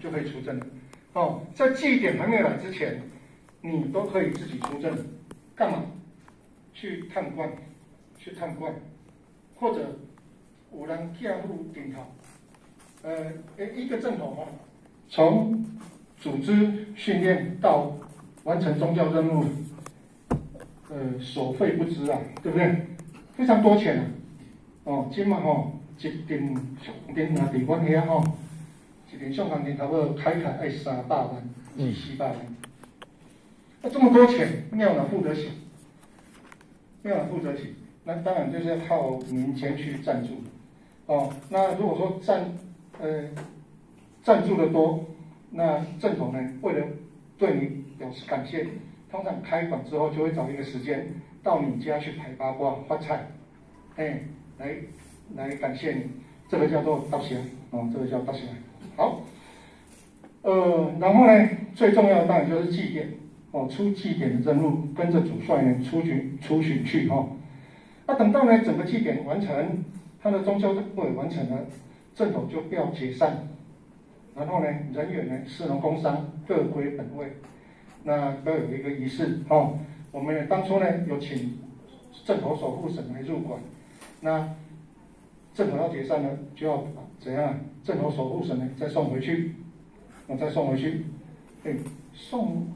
就可以出阵了。哦，在祭典还没有来之前，你都可以自己出阵，干嘛？去探关，去探关，或者有人加入顶头，呃，一个阵头哈，从组织训练到完成宗教任务，呃，所费不赀啊，对不对？非常多钱啊！哦，今嘛吼，一顶上顶啊，伫阮遐吼，一顶上钢顶差不多开开爱三百万至四百万，那这么多钱，庙哪付得起？庙哪付得起？那当然就是要靠民间去赞助。哦，那如果说赞，呃，赞助的多，那正统呢，为了对你表示感谢，通常开馆之后就会找一个时间到你家去排八卦发菜，哎。来，来感谢你，这个叫做道谢，哦，这个叫道谢。好，呃，然后呢，最重要的当然就是祭典，哦，出祭典的任务，跟着主帅呢出巡出巡去哈。那等到呢整个祭典完成，他的宗教任务完成了，正统就要解散，然后呢人员呢士农工商各归本位，那都有一个仪式哦。我们当初呢有请正头守护神来入馆。那正统要解散呢，就要怎样？正统守护神呢，再送回去，那再送回去，哎，送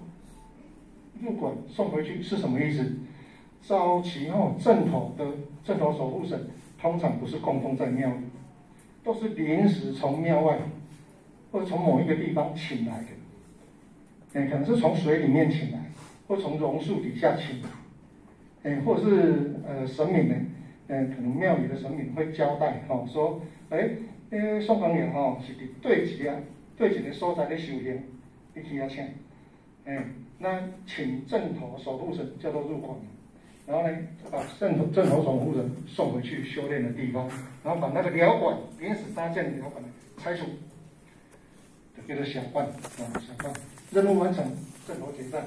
入馆送回去是什么意思？早期哦，正统的正统守护神通常不是供奉在庙里，都是临时从庙外或者从某一个地方请来的，哎，可能是从水里面请来，或从榕树底下请来，哎，或者是呃神明呢？嗯，可能庙里的神明会交代，吼，说，哎，呃，宋公爷吼是伫对一个对一个所在咧修行，你去要请，哎，那请正头守护神叫做入馆，然后呢，把正头正头守护神送回去修炼的地方，然后把那个寮馆临时搭建的寮馆拆除，就叫做小观，啊，小观，任务完成，正头解散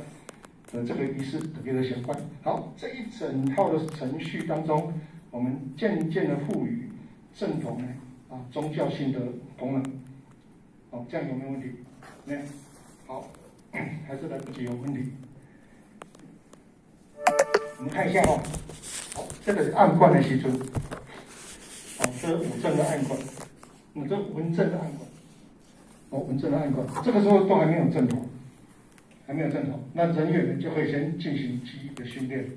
的这个仪式，特别的小观。好，这一整套的程序当中。我们渐渐的赋予正统呢啊宗教性的功能，哦，这样有没有问题？没有，好，还是来不及有问题。我们看一下哈，好，这个是暗冠的时阵，哦，这是五正的暗冠，你这文正的暗冠，哦，文正的暗冠，这个时候都还没有正统，还没有正统，那人员呢就可以先进行记忆的训练。